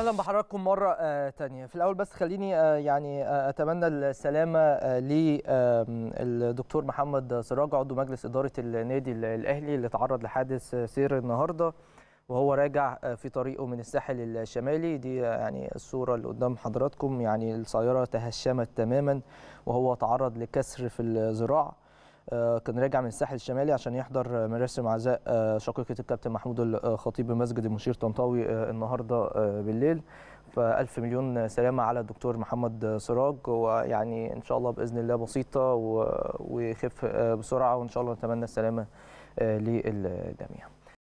أهلا بحضراتكم مره آه تانية. في الأول بس خليني آه يعني آه أتمنى السلامة آه للدكتور محمد سراج عضو مجلس إدارة النادي الأهلي اللي تعرض لحادث سير النهارده وهو راجع آه في طريقه من الساحل الشمالي. دي آه يعني الصورة اللي قدام حضراتكم يعني السيارة تهشمت تماما وهو تعرض لكسر في الذراع. كان راجع من الساحل الشمالي عشان يحضر مراسم عزاء شقيقة الكابتن محمود الخطيب بمسجد المشير طنطاوي النهارده بالليل. فألف مليون سلامة على الدكتور محمد سراج. ويعني إن شاء الله بإذن الله بسيطة ويخف بسرعة. وإن شاء الله نتمنى السلامة للجميع.